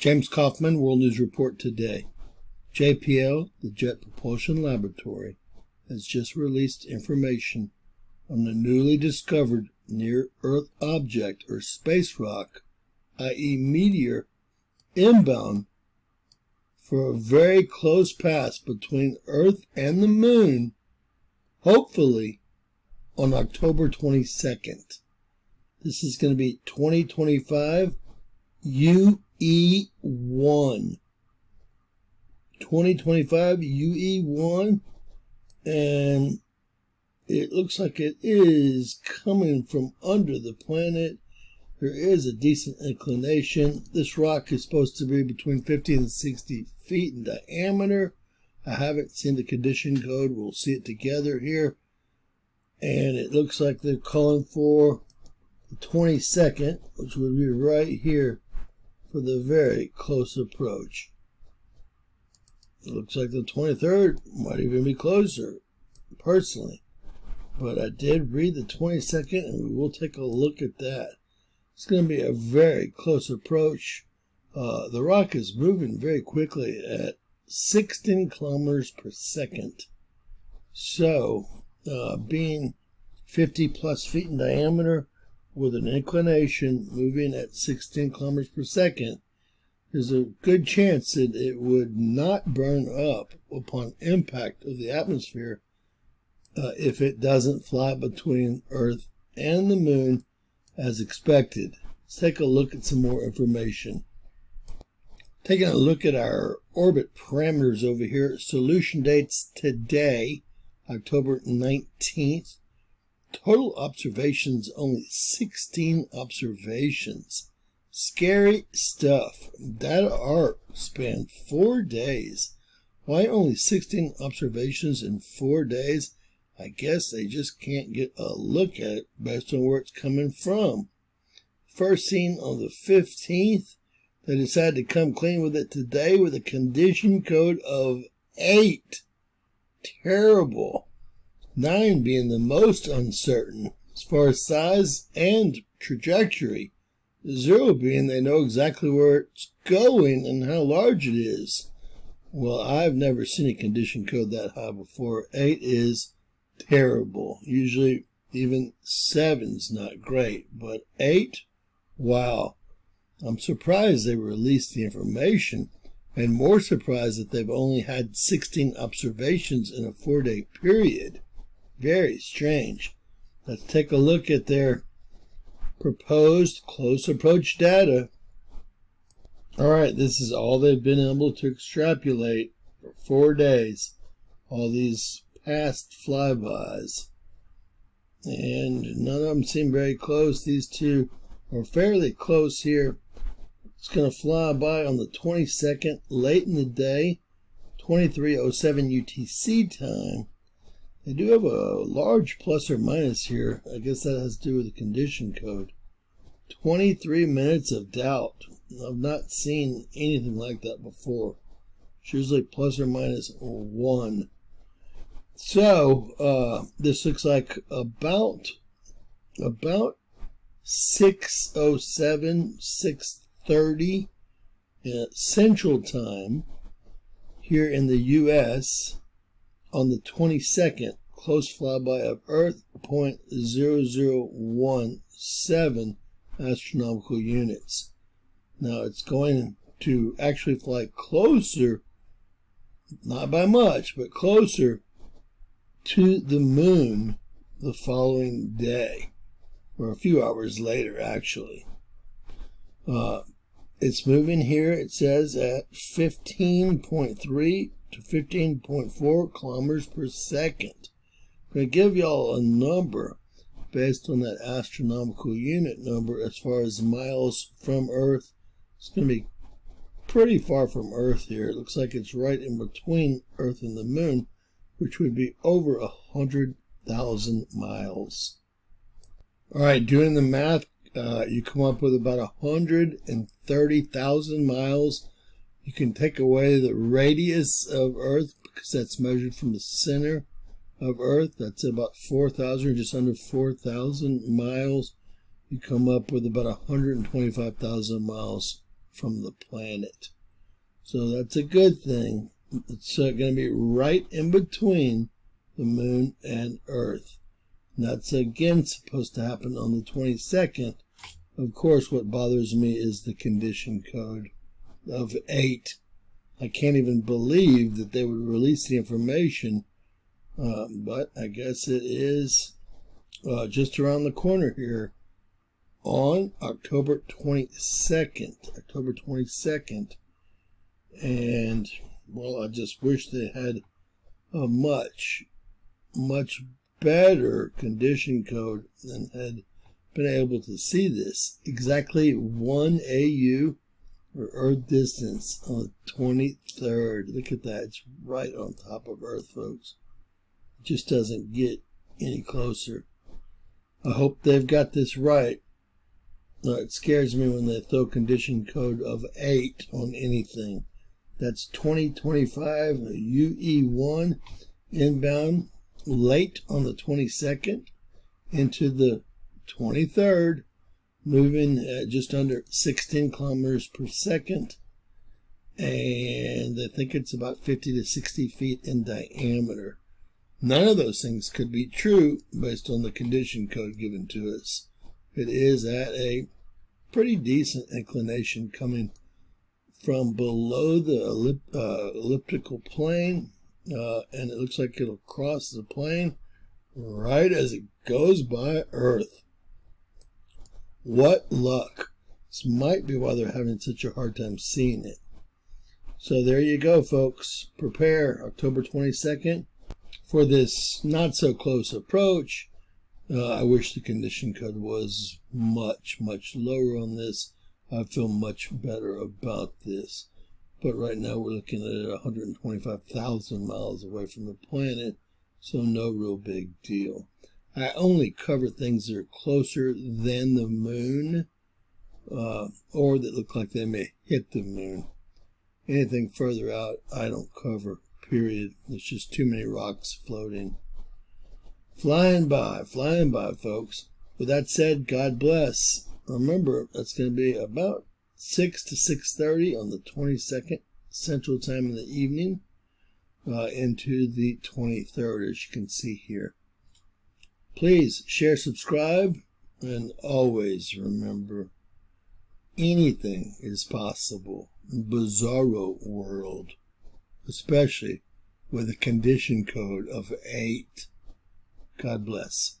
James Kaufman, World News Report today. JPL, the Jet Propulsion Laboratory, has just released information on the newly discovered near Earth object or space rock, i.e., meteor, inbound for a very close pass between Earth and the Moon, hopefully on October 22nd. This is going to be 2025 U UE1. 2025 UE1 and it looks like it is coming from under the planet. There is a decent inclination. This rock is supposed to be between 50 and 60 feet in diameter. I haven't seen the condition code. We'll see it together here. And it looks like they're calling for the 22nd, which would be right here for the very close approach. It looks like the 23rd might even be closer, personally. But I did read the 22nd, and we will take a look at that. It's going to be a very close approach. Uh, the rock is moving very quickly at 16 kilometers per second. So, uh, being 50 plus feet in diameter, with an inclination moving at 16 kilometers per second, there's a good chance that it would not burn up upon impact of the atmosphere uh, if it doesn't fly between Earth and the Moon as expected. Let's take a look at some more information. Taking a look at our orbit parameters over here, solution dates today, October 19th, Total observations, only 16 observations. Scary stuff. Data arc spanned four days. Why only 16 observations in four days? I guess they just can't get a look at it based on where it's coming from. First seen on the 15th. They decided to come clean with it today with a condition code of 8. Terrible. 9 being the most uncertain as far as size and trajectory. 0 being they know exactly where it's going and how large it is. Well, I've never seen a condition code that high before. 8 is terrible. Usually even 7's not great, but 8, wow. I'm surprised they released the information and more surprised that they've only had 16 observations in a four day period. Very strange. Let's take a look at their proposed close approach data. All right, this is all they've been able to extrapolate for four days. All these past flybys. And none of them seem very close. These two are fairly close here. It's going to fly by on the 22nd, late in the day, 2307 UTC time. They do have a large plus or minus here. I guess that has to do with the condition code. 23 minutes of doubt. I've not seen anything like that before. It's usually plus or minus one. So, uh, this looks like about, about 607, 630 uh, Central Time here in the U.S on the 22nd, close flyby of Earth, 0.0017 astronomical units. Now it's going to actually fly closer, not by much, but closer to the moon the following day, or a few hours later, actually. Uh, it's moving here, it says, at 15.3 to 15.4 kilometers per second. I'm going to give y'all a number based on that astronomical unit number as far as miles from Earth. It's going to be pretty far from Earth here. It looks like it's right in between Earth and the Moon, which would be over a hundred thousand miles. All right, doing the math, uh, you come up with about a hundred and thirty thousand miles you can take away the radius of Earth because that's measured from the center of Earth. That's about 4,000, just under 4,000 miles. You come up with about 125,000 miles from the planet. So that's a good thing. It's uh, going to be right in between the moon and Earth. And that's again supposed to happen on the 22nd. Of course, what bothers me is the condition code of 8. I can't even believe that they would release the information, uh, but I guess it is uh, just around the corner here on October 22nd. October 22nd. And, well, I just wish they had a much, much better condition code and had been able to see this. Exactly 1 AU or Earth distance on the 23rd. Look at that. It's right on top of Earth, folks. It just doesn't get any closer. I hope they've got this right. Uh, it scares me when they throw condition code of 8 on anything. That's 2025 UE1 inbound late on the 22nd into the 23rd, moving at just under 16 kilometers per second. And I think it's about 50 to 60 feet in diameter. None of those things could be true based on the condition code given to us. It is at a pretty decent inclination coming from below the ellip uh, elliptical plane, uh, and it looks like it'll cross the plane right as it goes by Earth. What luck! This might be why they're having such a hard time seeing it. So there you go, folks. Prepare October 22nd for this not so close approach. Uh, I wish the condition code was much, much lower on this. I feel much better about this. But right now we're looking at 125,000 miles away from the planet, so no real big deal. I only cover things that are closer than the moon, uh, or that look like they may hit the moon. Anything further out, I don't cover, period. There's just too many rocks floating. Flying by, flying by, folks. With that said, God bless. Remember, that's going to be about 6 to 6.30 on the 22nd Central Time in the evening uh, into the 23rd, as you can see here. Please share, subscribe, and always remember anything is possible in Bizarro world, especially with a condition code of 8. God bless.